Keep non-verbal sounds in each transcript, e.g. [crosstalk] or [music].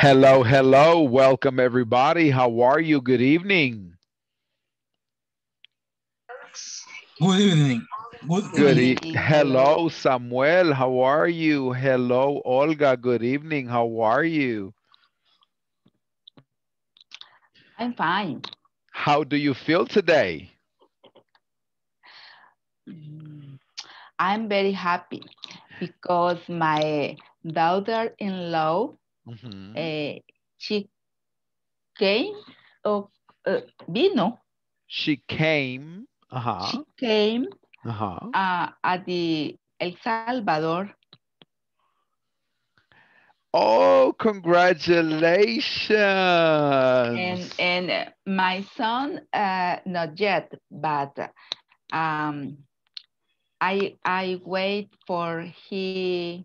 Hello, hello. Welcome, everybody. How are you? Good evening. Good evening. Good, Good evening. e- Hello, Samuel. How are you? Hello, Olga. Good evening. How are you? I'm fine. How do you feel today? Mm, I'm very happy because my daughter-in-law, Eh, she came of uh, vino. She came. Uh-huh. She came Uh-huh. uh, at the El Salvador. Oh, congratulations. And and uh, my son, uh, not yet, but um, I I wait for he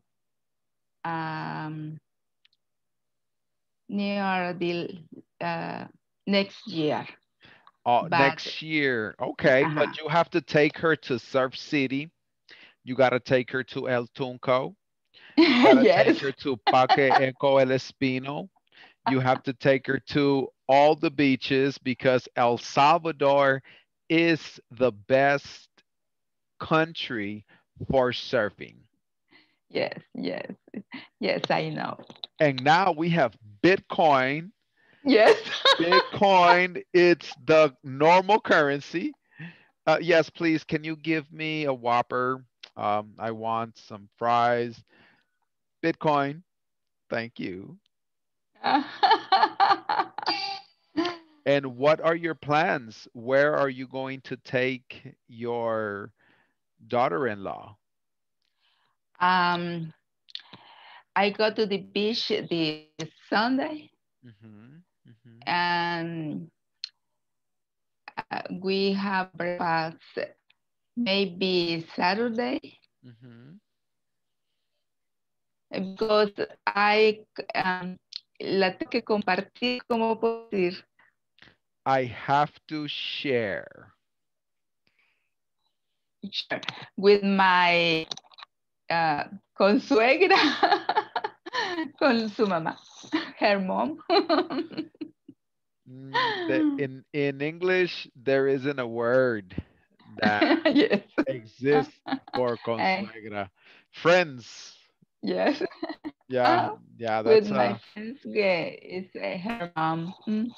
um, near the uh, next year. Oh, but- next year. Okay, Uh-huh. but you have to take her to Surf City. You got to take her to El Tunco. You [laughs] yes. take her to Parque [laughs] Eco El Espino. You have to take her to all the beaches because El Salvador is the best country for surfing. Yes, yes, yes, I know. And now we have Bitcoin. Yes. [laughs] Bitcoin, it's the normal currency. Uh, yes, please, can you give me a Whopper? Um, I want some fries. Bitcoin, thank you. [laughs] And what are your plans? Where are you going to take your daughter-in-law? Um, I go to the beach the Sunday Mhm, mhm. and uh, we have breakfast maybe Saturday Mhm. because I um, la tengo que compartir, ¿cómo puedo decir? I have to share. With my uh, consuegra, [laughs] con su mamá, her mom. Mm, in in English, there isn't a word that [laughs] yes, exists for consuegra. Friends. yes, Yeah, yeah, with my uh, friends, yeah, it's uh, her mom. Mm.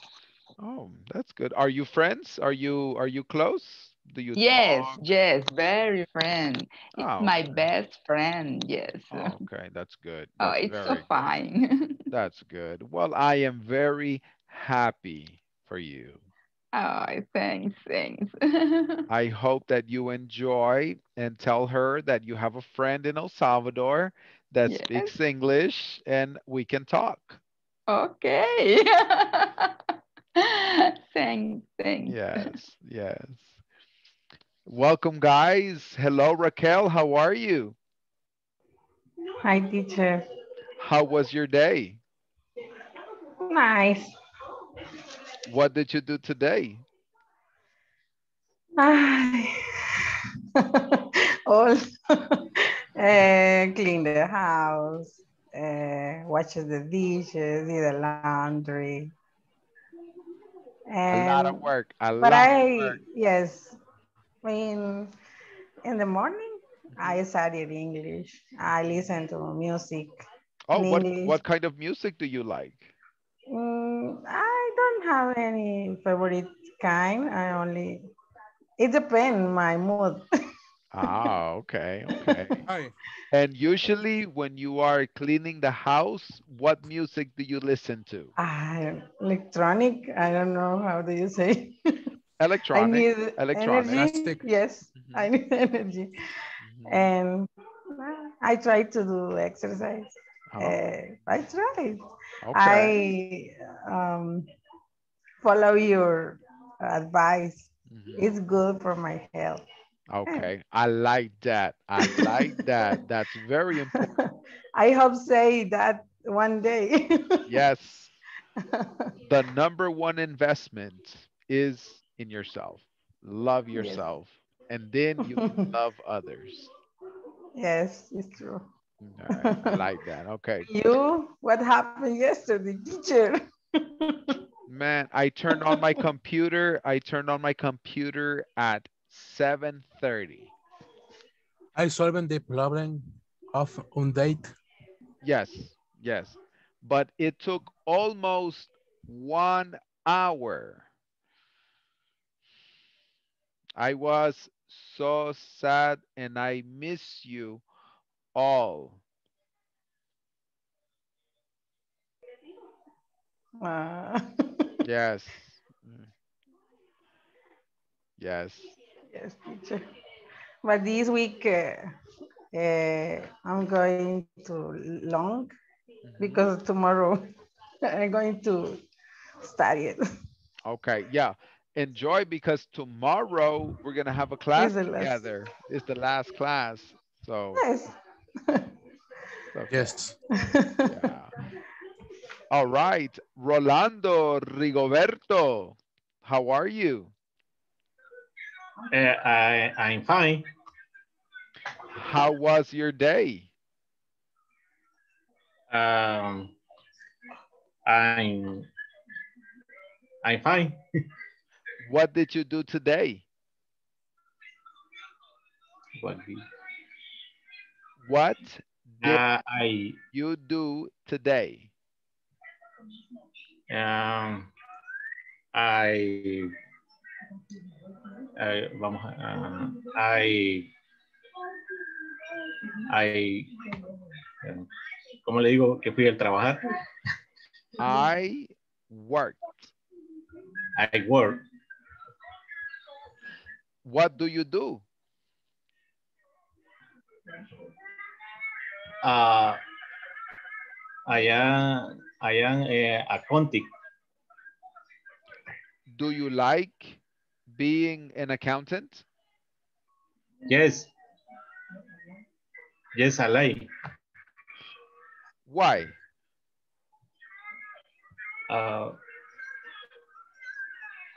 oh, that's good. Are you friends? Are you are you close? Do you Yes, talk? yes, very friend. It's Oh, my okay. best friend, yes. Oh, okay, that's good. oh, That's it's so good. fine. [laughs] That's good. Well, I am very happy for you. oh, thanks, thanks. [laughs] I hope that you enjoy and tell her that you have a friend in El Salvador that Yes. speaks English and we can talk. Okay. [laughs] thanks, thanks. Yes, yes. Welcome, guys. Hello, Raquel. How are you? Hi, teacher. How was your day? Nice. What did you do today? Ay. [laughs] All [laughs] eh, clean the house, uh, wash the dishes, do the laundry. A lot of work. A But lot of I, work. yes, I mean, in the morning, I studied English. I listen to music. Oh, what, English. what kind of music do you like? Mm, I don't have any favorite kind. I only, it depends my mood. [laughs] Ah, okay, okay. Hi. And usually when you are cleaning the house, what music do you listen to? Ah, electronic, I don't know how do you say. [laughs] I Electronic. need electronic. energy. Plastic. Yes, Mhm. I need [laughs] energy. Mhm. And uh, I try to do exercise. Oh, Uh, I try. okay. I um, follow your advice. Mhm. It's good for my health. Okay, I like that. I like that. [laughs] That's very important. I hope say that one day. Yes, [laughs] the number one investment is in yourself. Love Yes. yourself, and then you [laughs] love others. yes, it's true. All right, I like that. Okay. [laughs] You, what happened yesterday, teacher? [laughs] Man, I turned on my computer. I turned on my computer at 7.30. I solving the problem of undate. Yes, yes. But it took almost one hour. I was so sad and I miss you all. Uh, Yes. Mm. Yes. yes, teacher. But this week, uh, uh, I'm going to long because tomorrow [laughs] I'm going to study it. Okay, yeah. Enjoy because tomorrow we're gonna have a class the last. together. It's the last class. So, Yes. okay, Yes. yeah. All right, Rolando Rigoberto, how are you? Uh, I, I'm fine. How was your day? Um, I'm, I'm fine. [laughs] What did you do today? What the- What did Uh, I, you do today? um, I, I, vamos a, uh, I, I, um, ¿cómo le digo que fui al trabajar? I worked. I work. What do you do? Uh, allá, allá en eh, accounting. Do you like being an accountant? Yes. Yes, I like. Why? Uh,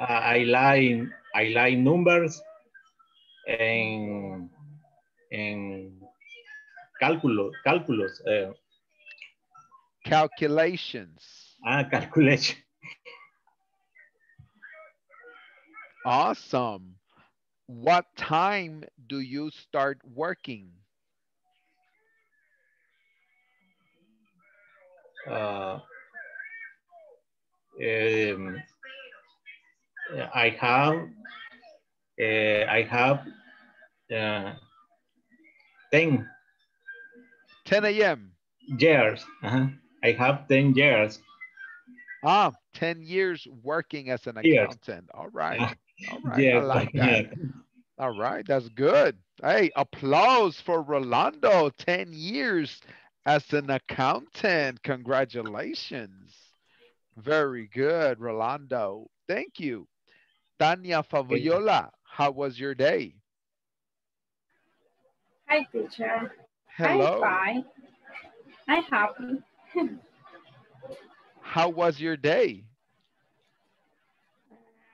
I like I like numbers and and cálculo, cálculos, uh, Calculations. ah, calculation. Awesome. What time do you start working? Uh, um, I have I have uh, 10 10 a.m. years. Uh-huh. I have 10 years. Ah, 10 years working as an Years. accountant. All right. All right. I like that. All right. That's good. Hey, applause for Rolando. 10 years as an accountant. Congratulations. Very good, Rolando. Thank you. Tanya Fabiola, how was your day? Hi, teacher. Hello. I'm fine. I'm happy. [laughs] How was your day?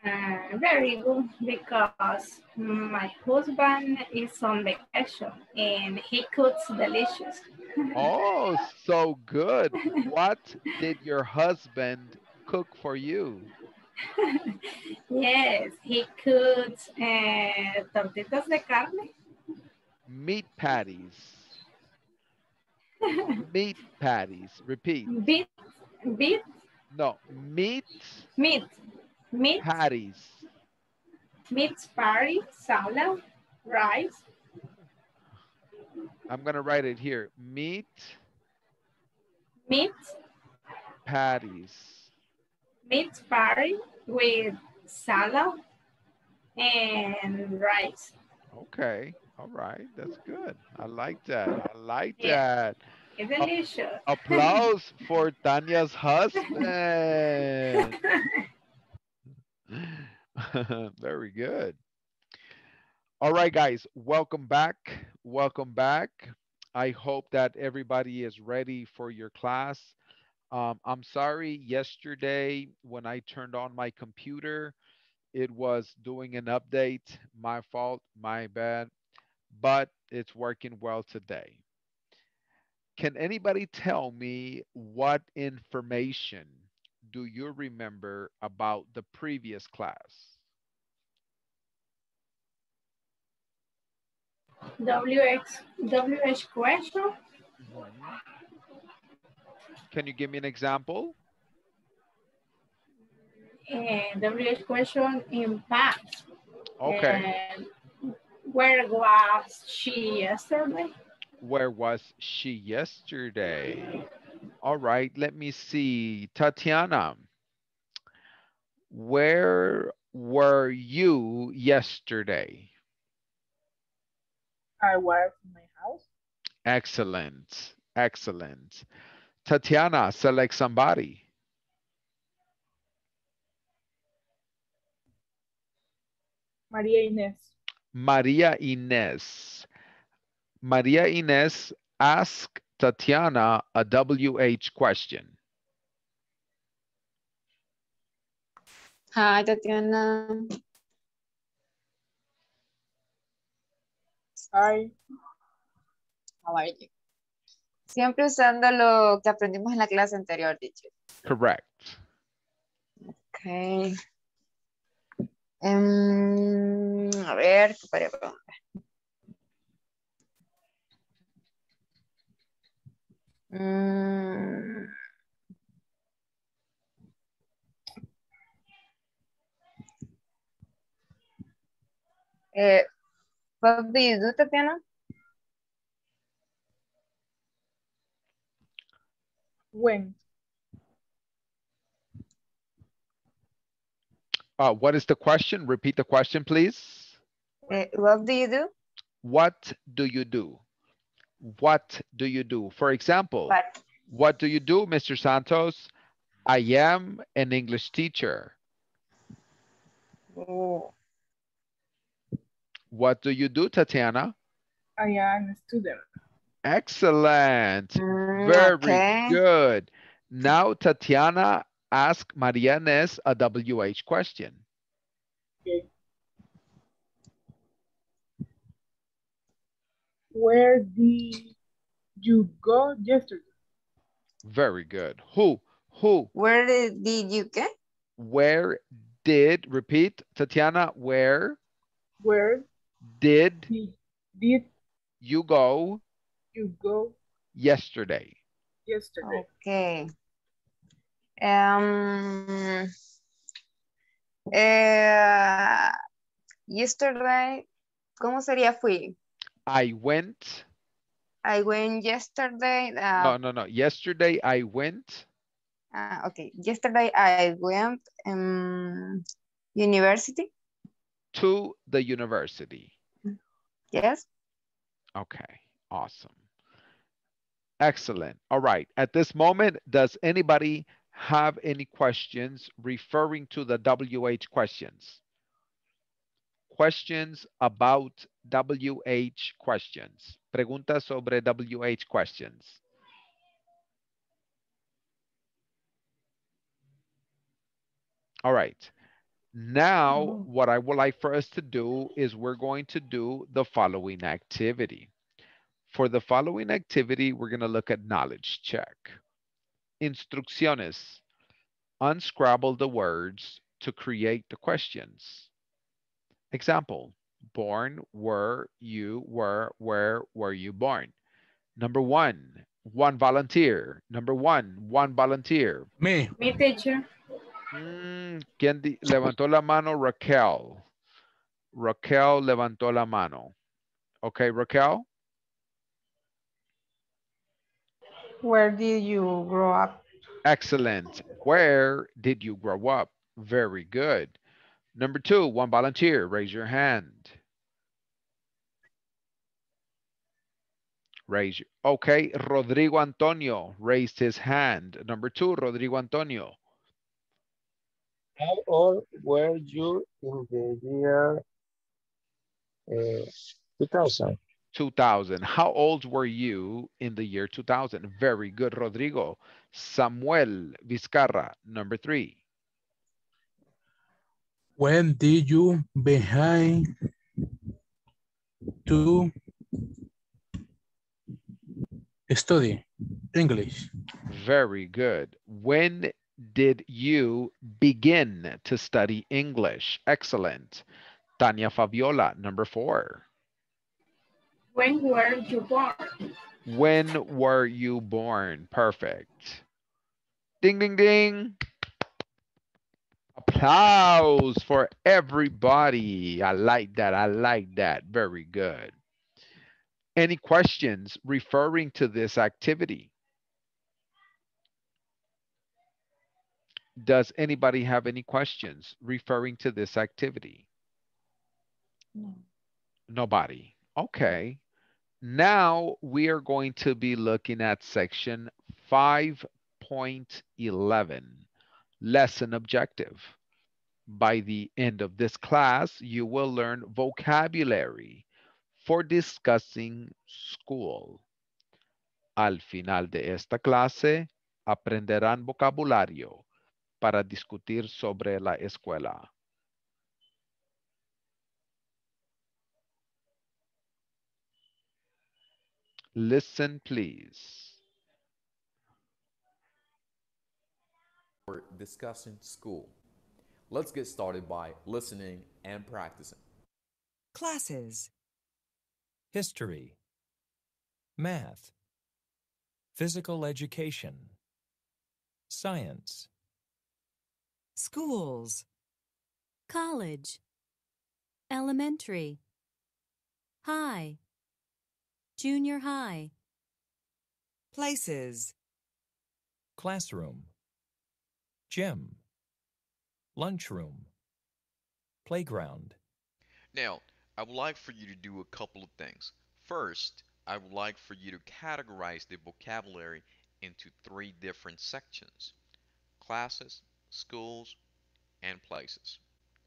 Uh, very good because my husband is on vacation and he cooks delicious. [laughs] Oh, so good. [laughs] What did your husband cook for you? [laughs] yes, he cooks uh, tortitas de carne. Meat patties. Meat patties. Repeat. Beef, beef, No, meat meat, meat, patties. meat party, salad, rice, I'm going to write it here. Meat meat, patties. meat party with salad and rice. Okay. All right. That's good. I like that. I like Yeah. that. It's delicious. Applause [laughs] for Tanya's husband. [laughs] [laughs] Very good. All right, guys, welcome back. Welcome back. I hope that everybody is ready for your class. Um, I'm sorry, yesterday when I turned on my computer, it was doing an update. My fault, my bad, but it's working well today. Can anybody tell me what information do you remember about the previous class? WH, WH question. Can you give me an example? Eh, and WH question in past. Okay. And where was she yesterday? Where was she yesterday? All right, let me see. Tatiana, where were you yesterday? I was in my house. Excellent, excellent. Tatiana, select somebody. Maria Inés. Maria Inés. Maria Inés, ask Tatiana a WH question. Hi, Tatiana. Hi. How are you? Siempre usando lo que aprendimos en la clase anterior, teacher. Correct. Okay. Em, a ver, ¿qué podría preguntar? Mm. Eh, do you do, When? Uh, what is the question? Repeat the question, please. Eh, what do you do? What do you do? What do you do? For example, What? what do you do, Mr. Santos? I am an English teacher. Oh, What do you do, Tatiana? I am a student. Excellent. mm, Very okay. good. Now, Tatiana, ask Maria Inés a WH question. Okay. Where did you go yesterday? Very good. Who? Who? Where did, did you go? Where did, repeat, Tatiana, where Where did did, did you go you go yesterday? yesterday? Okay. Um, eh, yesterday, ¿cómo sería fui? I went. I went yesterday. Uh, No, no, no. Yesterday I went. ah, okay. Yesterday I went um, university. to the university. Yes. Okay, awesome. Excellent. All right. At this moment, does anybody have any questions referring to the WH questions? Questions about WH questions. Preguntas sobre WH questions. All right. Now, what I would like for us to do is we're going to do the following activity. For the following activity, we're going to look at knowledge check. Instrucciones. Unscrabble the words to create the questions. Example, born, were, you, were, where, were you born? Number one, one volunteer. Number one, one volunteer. Me. Me, teacher. Mm, ¿Quién di- levantó la mano? Raquel. Raquel levantó la mano. Okay, Raquel? Where did you grow up? Excellent. Where did you grow up? Very good. Number two, one volunteer, raise your hand. Raise, your- okay, Rodrigo Antonio raised his hand. Number two, Rodrigo Antonio. How old were you in the year uh, 2000? 2000. How old were you in the year 2000? Very good, Rodrigo. Samuel Vizcarra, number three. When did you behind to study? English. Very good. When did you begin to study English? Excellent. Tania Fabiola, number four. When were you born? When were you born? Perfect. Ding, ding, ding. Applause for everybody. I like that. I like that. Very good. Any questions referring to this activity? Does anybody have any questions referring to this activity? No. Nobody. Okay. Now we are going to be looking at section 5.11, lesson objective. By the end of this class, you will learn vocabulary for discussing school. Al final de esta clase, aprenderán vocabulario para discutir sobre la escuela. Listen, please. We're discussing school. Let's get started by listening and practicing. Classes. History. Math. Physical education. Science. Schools. college, elementary, high, junior high, Places. Classroom. Gym. Lunchroom. Playground. Now, I would like for you to do a couple of things. First, I would like for you to categorize the vocabulary into three different sections. Classes, schools, and places.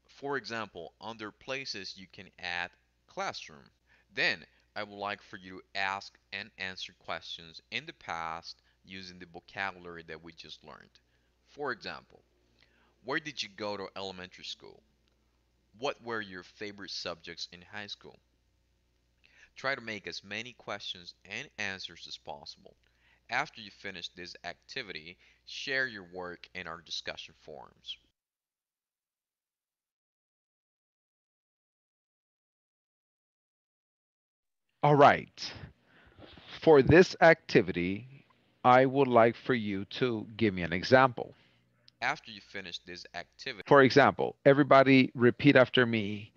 For example, under places you can add classroom. Then, I would like for you to ask and answer questions in the past using the vocabulary that we just learned. For example, where did you go to elementary school? What were your favorite subjects in high school? Try to make as many questions and answers as possible. After you finish this activity, share your work in our discussion forums. All right. For this activity, I would like for you to give me an example. After you finish this activity, For example, everybody repeat after me.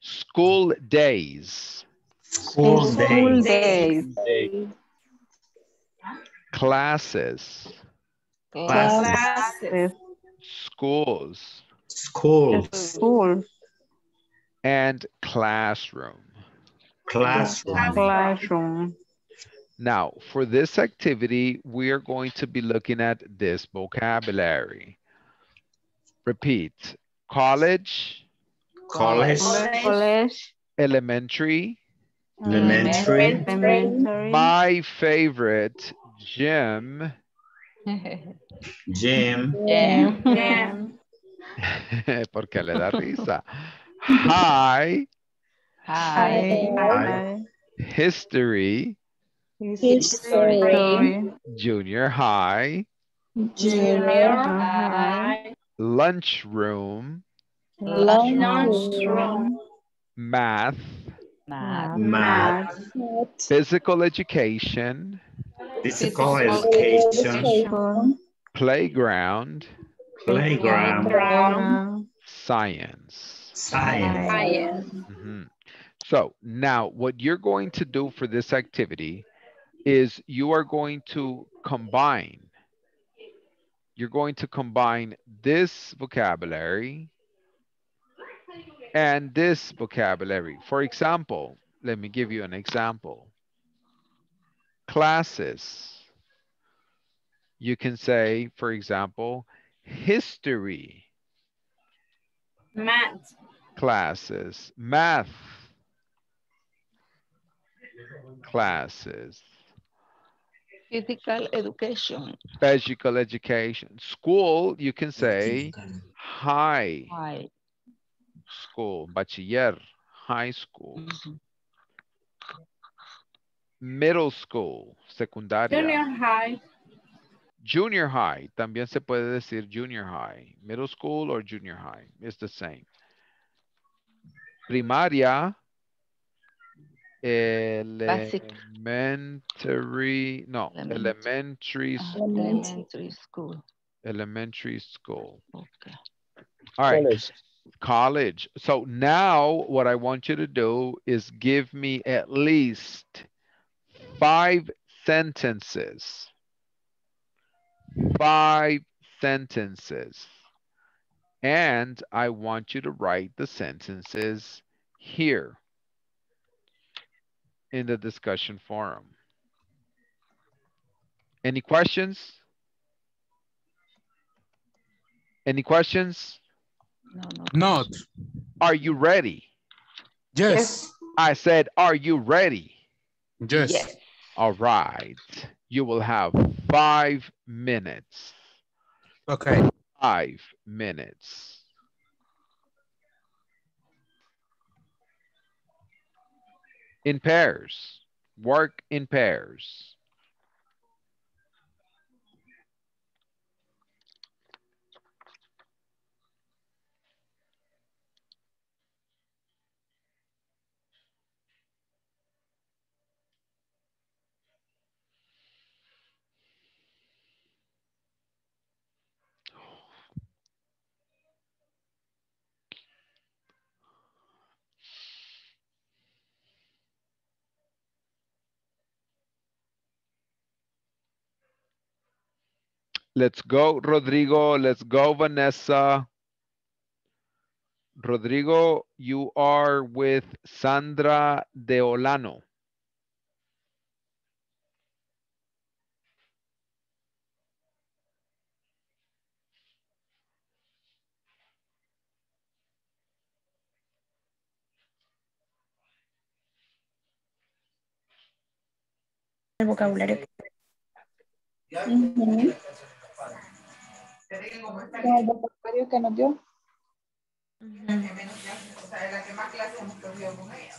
School days, School School days. days. classes, Classes. schools, Schools. School. and classroom. Classroom. Classroom. Now, for this activity, we are going to be looking at this vocabulary. Repeat. College, College. College. elementary, Elementary. Elementary. my favorite, gym, [laughs] Gym. Yeah. [laughs] Yeah. porque le da risa. High, Hi. Hi. history, History. junior high, Junior Hi. lunchroom, Lunchroom. math, Math. Math. physical education, Physical education. playground, Playground. Playground. science. Science. Science. Mhm. So now what you're going to do for this activity is you are going to combine. You're going to combine this vocabulary and this vocabulary. For example, let me give you an example. Classes. You can say, for example, history Math. classes, math classes, Physical education. physical education. School, you can say high Hi. school, bachiller, high school. Mm-hmm. Middle school, secundaria, Junior high. Junior high, también se puede decir junior high. Middle school or junior high, it's the same. Primaria, elementary, no, elementary, school. Elementary school. elementary school. All right, college. So now what I want you to do is give me at least five sentences. Five sentences. And I want you to write the sentences here in the discussion forum. Any questions? Any questions? no Not. Are you ready? Yes. I said, are you ready? Yes. All right. You will have five minutes. Okay. Five minutes. In pairs. Work in pairs. Let's go, Rodrigo. Let's go, Vanessa. Rodrigo, you are with Sandra De Olano. El vocabulario. Mm-hmm. Fíjate que el vocabulario que nos dio. Uh la que más clases hemos perdido con ella.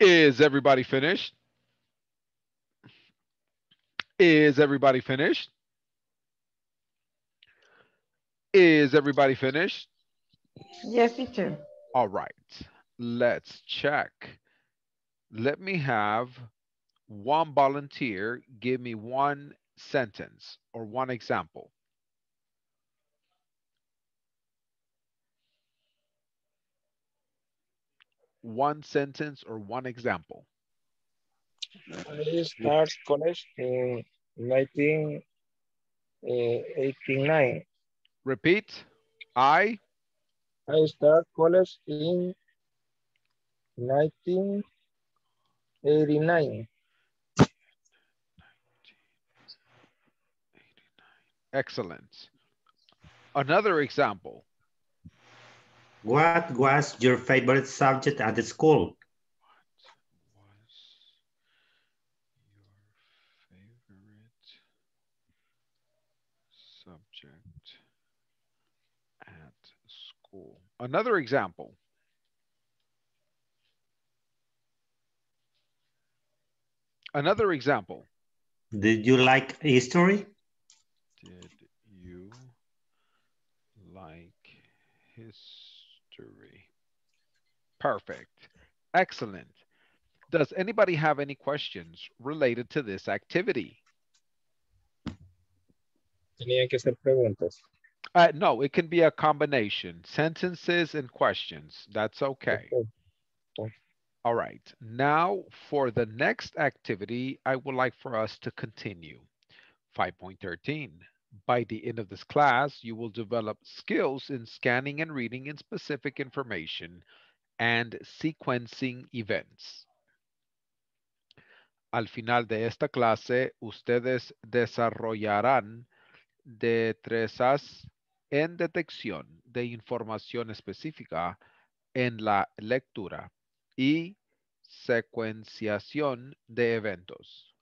Is everybody finished? Is everybody finished? Is everybody finished? Yes, teacher. All right, let's check. Let me have one volunteer give me one sentence or one example. One sentence or one example. I start college in 1989. Eh, Repeat. I I start college in 1989. Excellent. Another example. What was your favorite subject at the school? Subject at school. Another example. Another example. Did you like history? Did you like history? Perfect. Excellent. Does anybody have any questions related to this activity? Tenían que ser preguntas. Uh, no, it can be a combination. Sentences and questions. That's okay. All right. Now for the next activity, I would like for us to continue. 5.13. By the end of this class, you will develop skills in scanning and reading in specific information and sequencing events. Al final de esta clase, ustedes desarrollarán destrezas en detección de información específica en la lectura y secuenciación de eventos.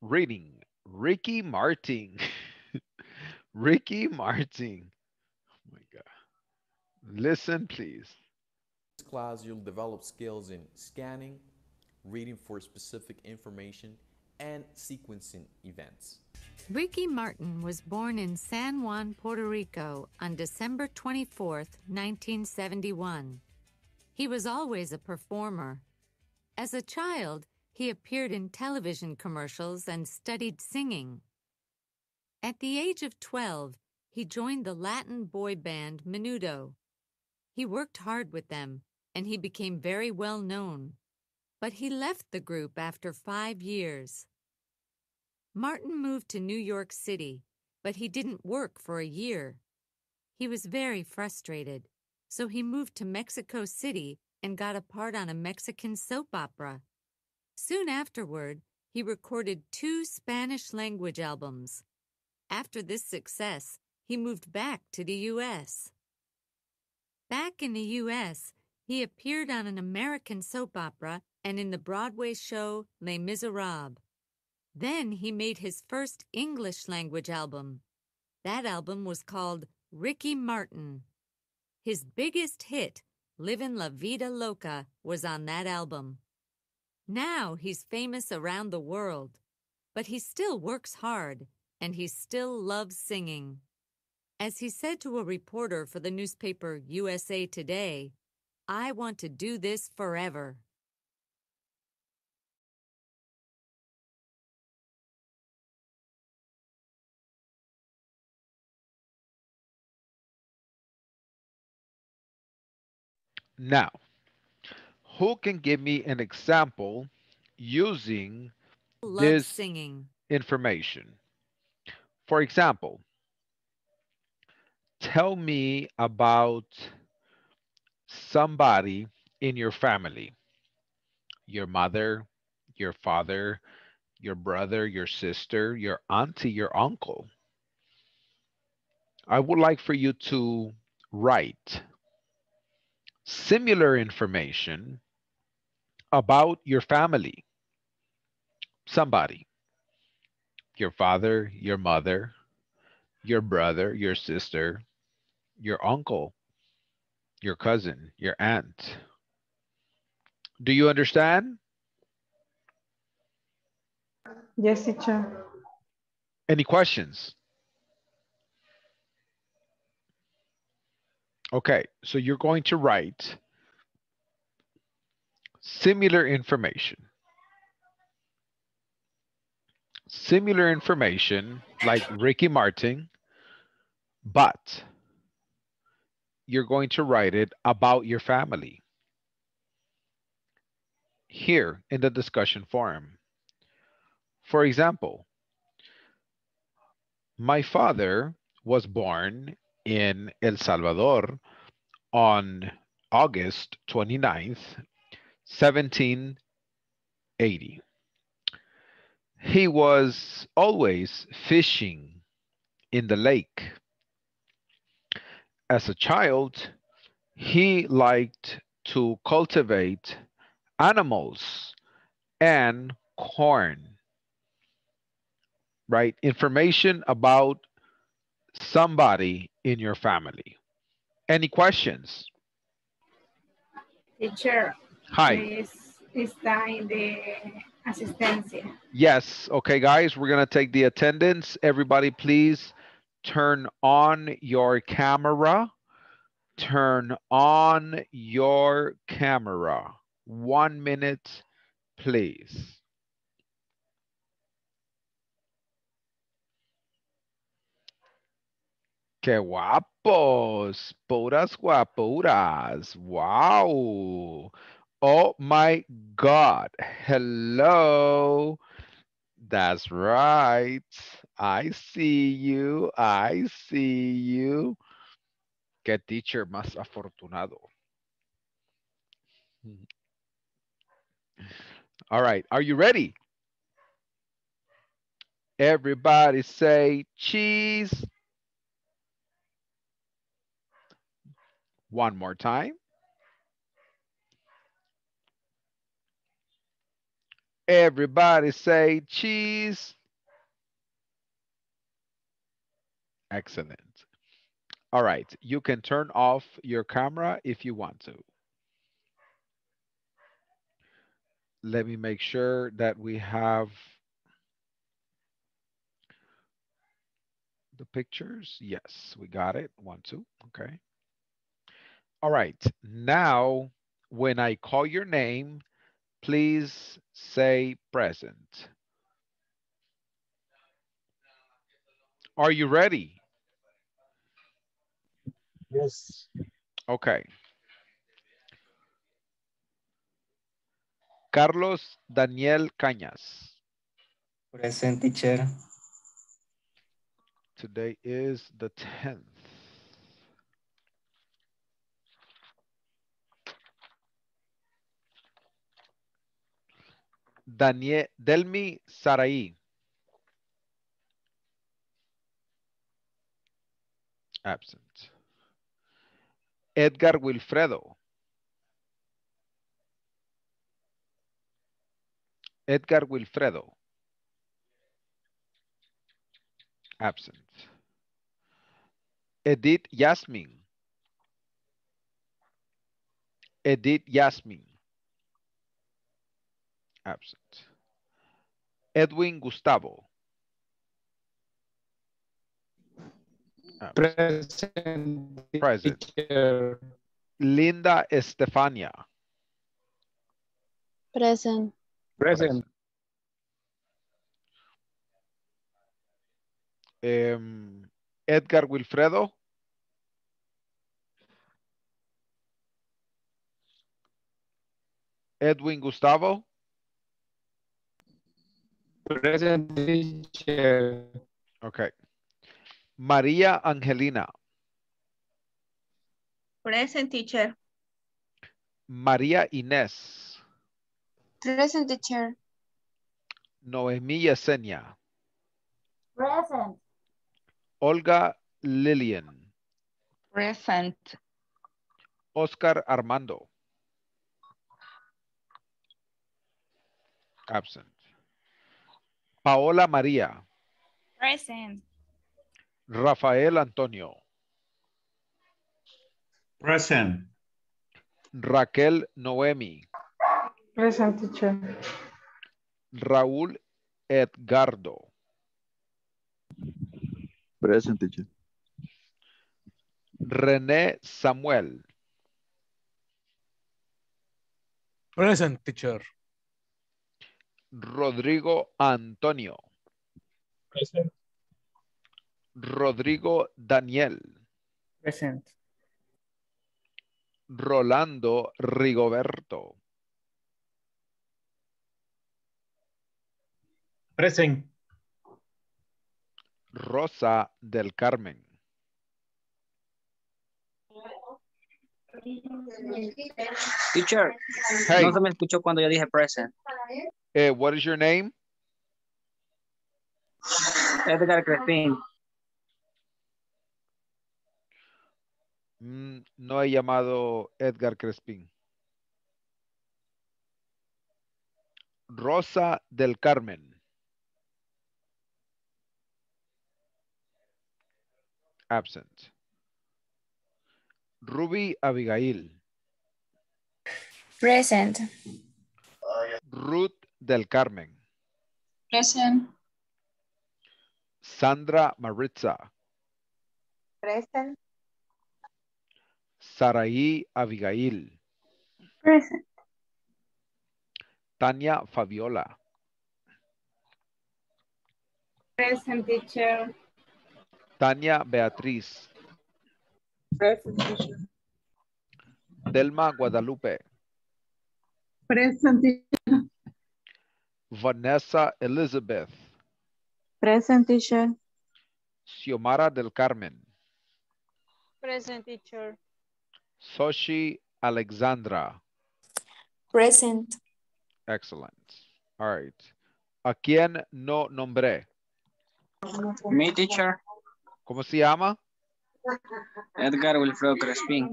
Reading, Ricky Martin. [laughs] Ricky Martin. My God. Listen, please. In this class, you'll develop skills in scanning, reading for specific information, and sequencing events. Ricky Martin was born in San Juan, Puerto Rico on December 24, 1971. He was always a performer. As a child, he appeared in television commercials and studied singing. At the age of 12, he joined the Latin boy band Menudo. He worked hard with them and he became very well known. But he left the group after five years. Martin moved to New York City, but he didn't work for a year. He was very frustrated, so he moved to Mexico City and got a part on a Mexican soap opera. Soon afterward, he recorded two Spanish language albums. After this success, he moved back to the U.S. Back in the U.S., he appeared on an American soap opera and in the Broadway show Les Miserables. Then he made his first English language album. That album was called Ricky Martin. His biggest hit, Livin' La Vida Loca, was on that album. Now he's famous around the world, but he still works hard and he still loves singing. As he said to a reporter for the newspaper USA Today, I want to do this forever. Now, who can give me an example using Loves this singing. information? For example, tell me about somebody in your family, your mother, your father, your brother, your sister, your auntie, your uncle. I would like for you to write similar information about your family. Somebody, your father, your mother, your brother, your sister, your uncle, your cousin, your aunt, Do you understand? Yes, teacher. Any questions? Okay, so you're going to write similar information. Similar information like Ricky Martin, but you're going to write it about your family here in the discussion forum. For example, my father was born in El Salvador on August 29th, 1780. He was always fishing in the lake. As a child, he liked to cultivate animals and corn. Right? Information about somebody in your family. Any questions? Teacher. Hi. Es, está en de asistencia. Yes. Okay, guys, we're going to take the attendance. Everybody, please turn on your camera. Turn on your camera. One minute, please. Qué guapos, puras guapuras. Wow. Oh my God. Hello. That's right. I see you. I see you. Qué teacher más afortunado. Mm-hmm. All right. Are you ready? Everybody say cheese. One more time. Everybody say cheese. Excellent. All right, you can turn off your camera if you want to. Let me make sure that we have the pictures. Yes, we got it. One, two, okay. All right, now when I call your name, please say present. Are you ready? Yes. Okay. Carlos Daniel Cañas. Present teacher. Today is the 10th. Daniel, Delmi Saraí. Absent. Edgar Wilfredo. Edgar Wilfredo. Absent. Edith Yasmin. Edith Yasmin. Absent. Edwin Gustavo. Present. Present. teacher. Linda Estefania. Present. Present. Em, Edgar Wilfredo. Edwin Gustavo. Present teacher. Okay. María Angelina. Present teacher. María Inés. Present teacher. Noemí Yesenia. Present. Olga Lillian. Present. Oscar Armando. Absent. Paola María. Present. Rafael Antonio. Present. Raquel Noemi. Present teacher. Raúl Edgardo. Present teacher. René Samuel. Present teacher. Rodrigo Antonio. Present. Rodrigo Daniel. Present. Rolando Rigoberto. Present. Rosa del Carmen. Teacher, Hey. no se me escuchó cuando yo dije present. Eh, what is your name? Edgar Crespin. No he llamado Edgar Crespín. Rosa del Carmen. Absent. Ruby Abigail. Present. Ruth del Carmen. Present. Sandra Maritza. Present. Saraí Abigail. Present. Tania Fabiola. Present teacher. Tania Beatriz. Present teacher. Delma Guadalupe. Present teacher. Vanessa Elizabeth. Present teacher. Xiomara del Carmen. Present teacher. Soshi Alexandra. Present. Excellent. All right. ¿A quién no nombré? Mi teacher, ¿Cómo se llama? Edgar Wilfredo Crespin.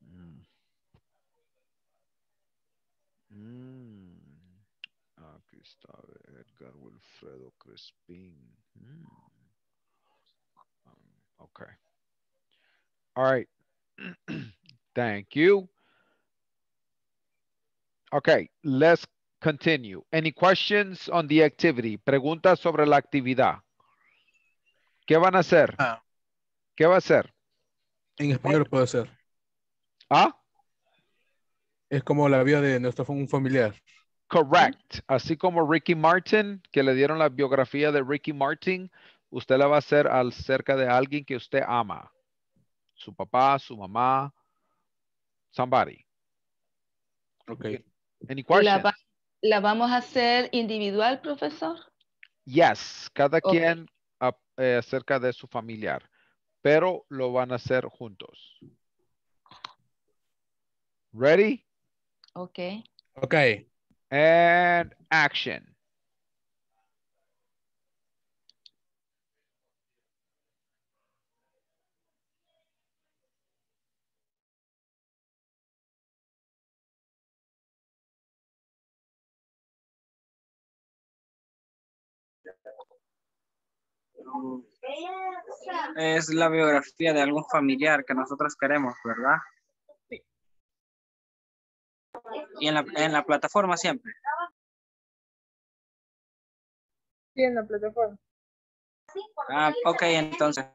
Mm. Mm. Edgar Wilfredo Crespin. Mm. Um, okay. All right. [clears throat] Thank you. Okay, let's continue. Any questions on the activity? Preguntas sobre la actividad. ¿Qué van a hacer? Ah. ¿Qué va a hacer? En español puede ser. ¿Ah? Es como la vida de nuestro familiar. Correct. Así como Ricky Martin, que le dieron la biografía de Ricky Martin, usted la va a hacer acerca de alguien que usted ama. Su papá, su mamá, somebody. Okay. Any La, va- la vamos a hacer individual, profesor. Yes, cada quien ap- eh, acerca de su familiar, pero lo van a hacer juntos. Ready? Ok. Okay. And action. Es la biografía de algún familiar que nosotros queremos, ¿verdad? Y en la, en la plataforma siempre. Sí, en la plataforma. Ah, ok, entonces.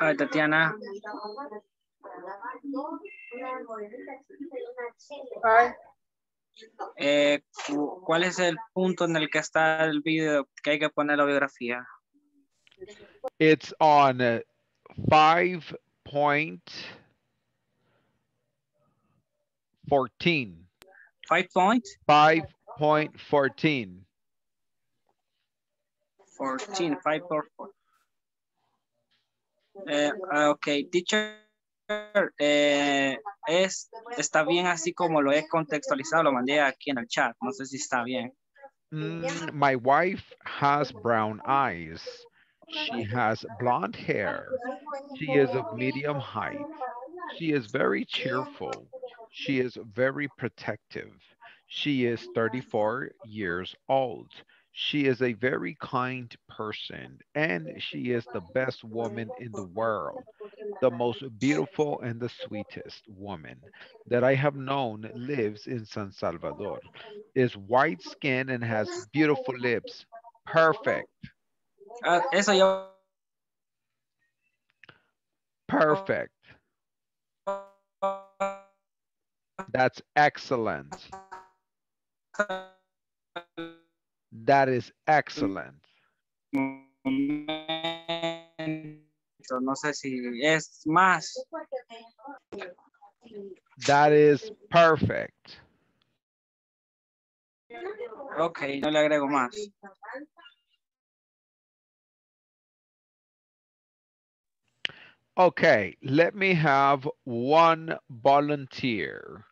Hi, Tatiana. Hi. Eh, cu- ¿Cuál es el punto en el que está el video que hay que poner la biografía? It's on uh, five point fourteen. Five point? Five point fourteen. 14, 5 por 4. Eh, ah, ok, teacher, eh, es, está bien así como lo he contextualizado, lo mandé aquí en el chat, no sé si está bien. Mm, my wife has brown eyes. She has blonde hair. She is of medium height. She is very cheerful. She is very protective. She is 34 years old. She is a very kind person and she is the best woman in the world, the most beautiful and the sweetest woman that I have known lives in San Salvador. Is white skin and has beautiful lips. Perfect. Ah, eso yo, Perfect. That's excellent. That is excellent. no sé si es más. That is perfect. Ok, no le agrego más. Okay, let me have one volunteer.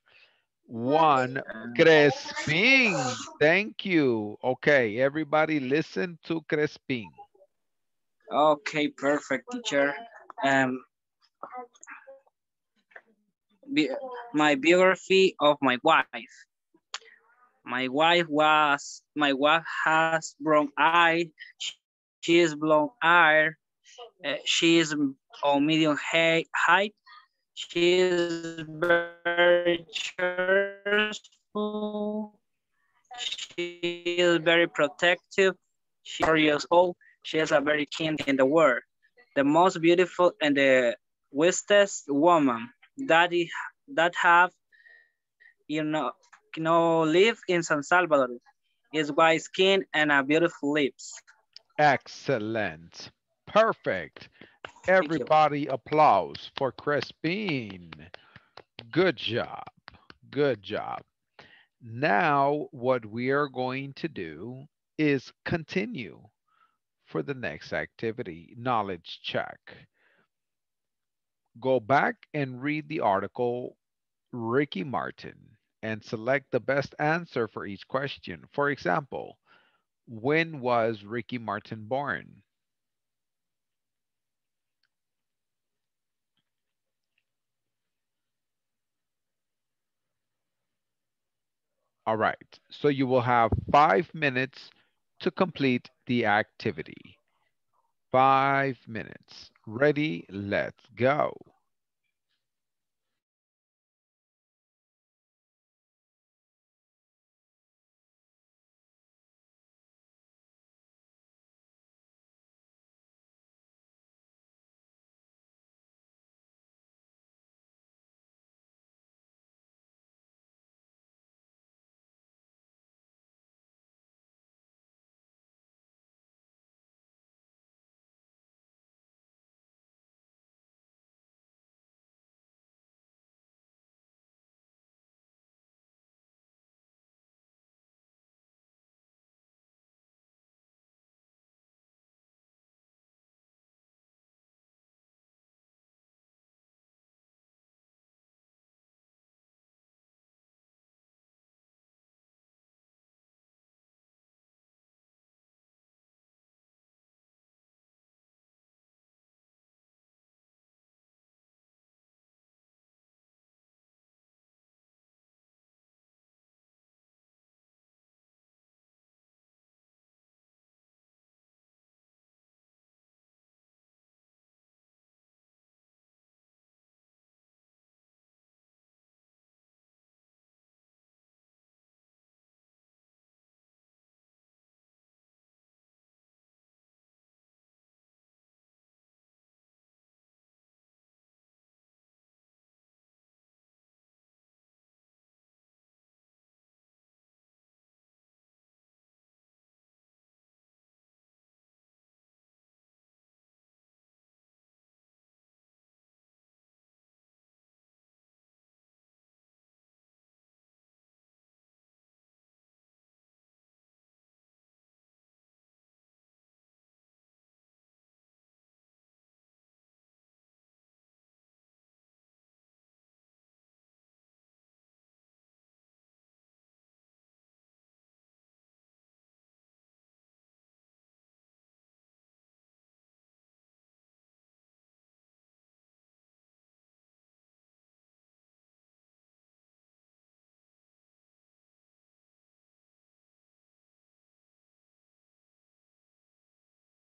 One Crespin. Thank you. Okay, everybody listen to Crespin. Okay, perfect, teacher. Um, my biography of my wife. My wife was, my wife has brown eye. She is blonde hair. Uh, she is on medium height. She is very cheerful. She is very protective. She's four years old. Oh, she is a very keen in the world. The most beautiful and the wisest woman that, is, that have, you know, you know, live in San Salvador. Is white skin and a beautiful lips. Excellent. Perfect. Everybody applause for Crespin. Good job. Good job. Now, what we are going to do is continue for the next activity, knowledge check. Go back and read the article, Ricky Martin, and select the best answer for each question. For example, when was Ricky Martin born? All right, so you will have five minutes to complete the activity. Five minutes. Ready, let's go.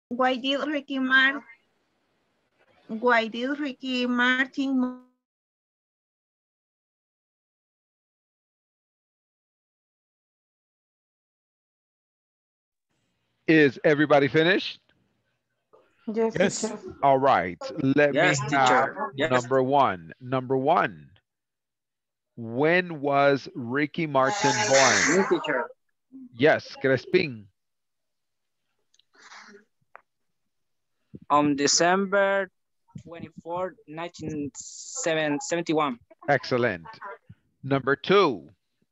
Why did Ricky Martin? Why did Ricky Martin? Is everybody finished? Yes, Yes. All right. Let Yes, me teacher. have Yes. number one. Number one. When was Ricky Martin born? Yes, teacher. Yes, Crespin. On December 24, 1971. Excellent. Number two.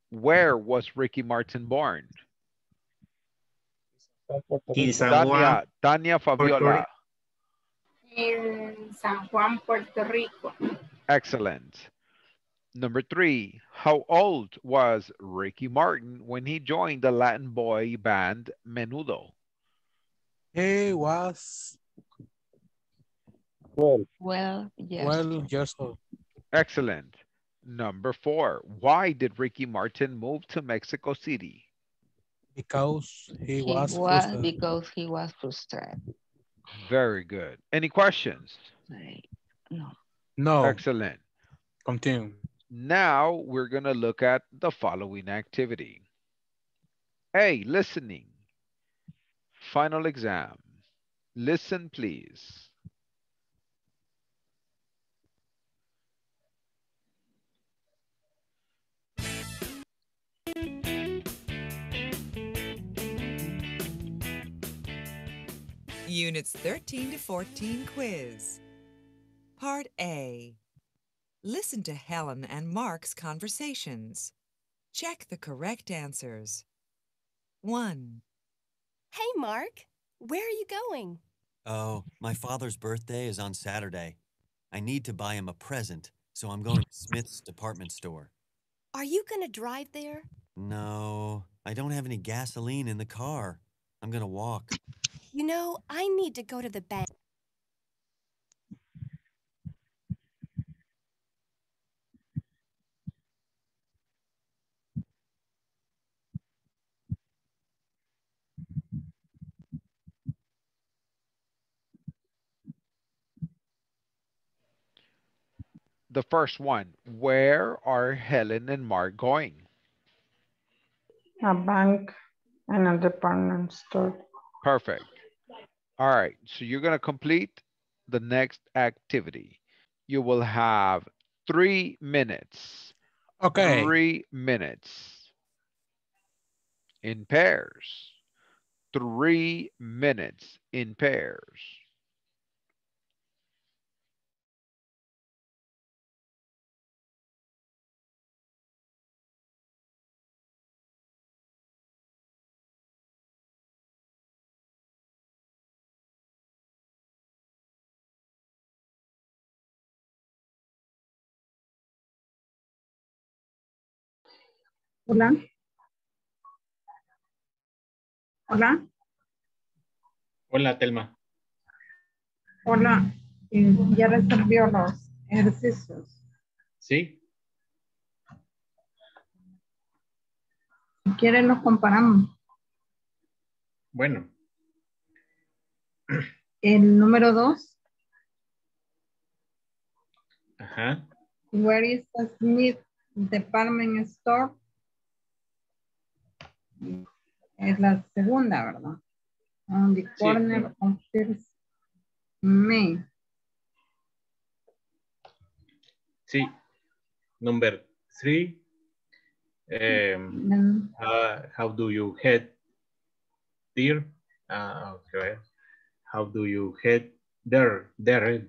Where was Ricky Martin born? In San Tania, Juan, Tania Fabiola. In San Juan, Puerto Rico. Excellent. Number three, how old was Ricky Martin when he joined the Latin boy band Menudo? He was Twelve. Well, yes. 12 years old. Excellent. Number four, why did Ricky Martin move to Mexico City? Because he, He was, was frustrated. because he was frustrated. Very good. Any questions? No. No, Excellent. continue. Now we're going to look at the following activity. A, listening. Final exam. Listen, please. Units 13 to 14 quiz. Part A. Listen to Helen and Mark's conversations. Check the correct answers. 1. Hey, Mark, where are you going? Oh, my father's birthday is on Saturday. I need to buy him a present, so I'm going to Smith's department store. Are you going to drive there? No, I don't have any gasoline in the car. I'm going to walk. You know, I need to go to the bank. The first one, where are Helen and Mark going? A bank and a department store. Perfect. All right, so you're gonna complete the next activity. You will have three minutes. Okay. Three minutes. In pairs. Three minutes in pairs. Hola. Hola. Hola, Telma. Hola. Eh, ya resolvió los ejercicios. ¿Sí? Si quieren los comparamos. Bueno, El número dos. ajá. Where is the Smith Department Store? Es la segunda, ¿verdad? On the corner of First Main. Sí. Number three. Um, uh, how do you head there? Uh, okay. How do you head there? There.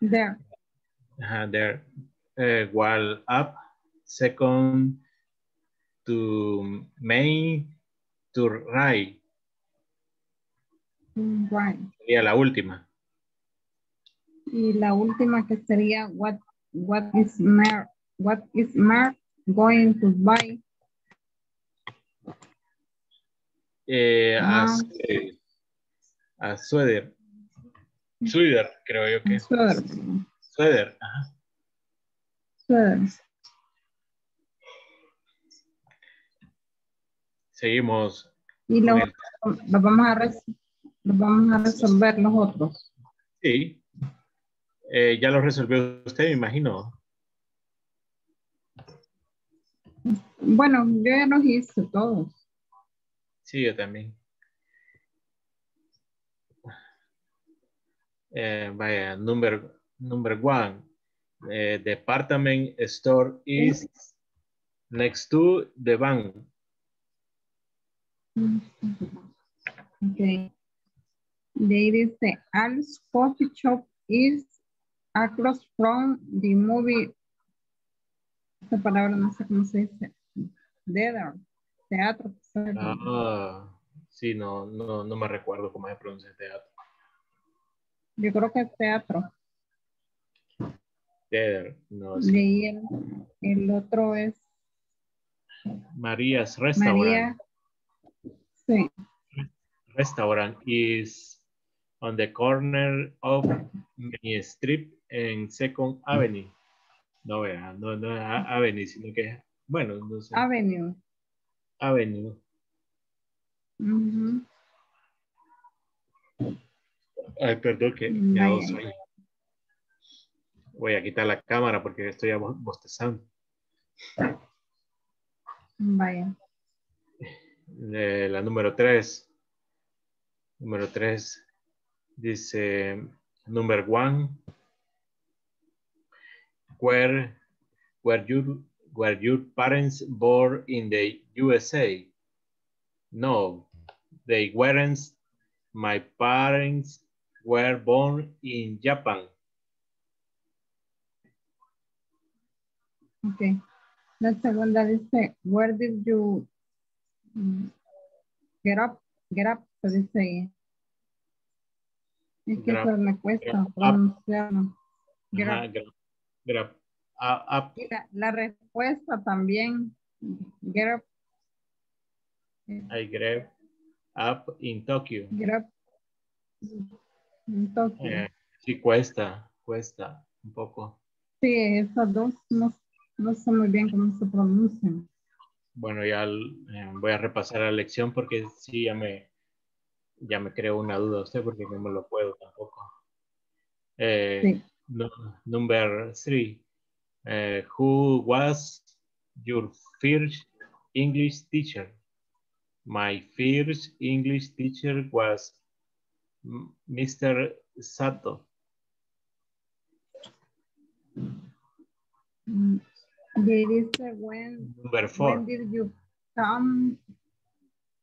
There. Uh, there. Uh, while up, second to main to right. Right. Sería la última. Y la última que sería what what is Mark what is Mark going to buy? Eh, a, Ah. a sweater. Sweater, creo yo que es. Sweater. Sweater. ajá. Sweater. Seguimos. Y lo, lo vamos a res- lo vamos a resolver los otros. Sí. Eh, ya lo resolvió usted, me imagino. Bueno, yo ya los hice todos. Sí, yo también. Eh, vaya, number, number one. Eh, department store is next to the bank. Okay. They dice, Al's coffee shop is across from the movie. Esta palabra no sé cómo se dice. Theater. Teatro. Ah, sí, no, no, no me recuerdo cómo se pronuncia teatro. Yo creo que es teatro. Theater, no, sí. Leí el, el otro es Maria's Restaurant. María. Sí. Restaurant is on the corner of Main Street and Second Avenue. No vea, no, no es Avenue, sino que, bueno, no sé. Avenue. Avenue. Ay, perdón que sueño. Voy a quitar la cámara porque estoy bo- bostezando. Vaya. Eh, la número tres. Número tres dice, number one, where, where, you, were your parents born in the USA? No, they weren't. My parents were born in Japan. Okay. La segunda dice, where did you get up? Get up, se dice ahí. Es que Grab- eso me cuesta grab up. pronunciarlo. Get Ajá, up. Y la, la respuesta también. Get up. I grew up in Tokyo. Get up. En Tokio. Eh, sí, cuesta, cuesta un poco. Sí, esas dos no, no sé muy bien cómo se pronuncian. Bueno, ya eh, voy a repasar la lección porque sí, ya me, ya me creo una duda usted porque no me lo puedo tampoco. Eh, Sí. nu- number three. Eh, who was your first English teacher? My first English teacher was Mr. Sato. Mm, They dice when, Number four. when did you come?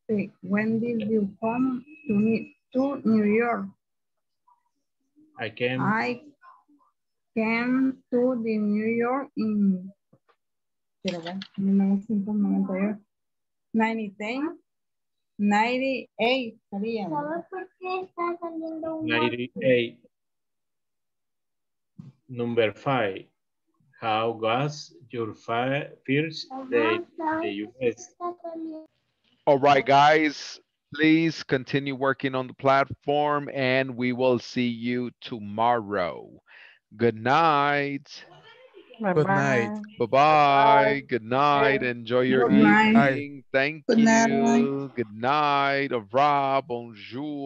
Sí, when did you come to, Ni- to New York? I came. I came to the New York in quiero ver, 1998. 90, 98 sería. por qué está saliendo 98. Number five. How was your first day in the US? All right, guys, please continue working on the platform and we will see you tomorrow. Good night. Good night. Bye-bye. Good night. Enjoy your Good night. evening. Thank Good night. you. Good night. Au revoir. Bonjour.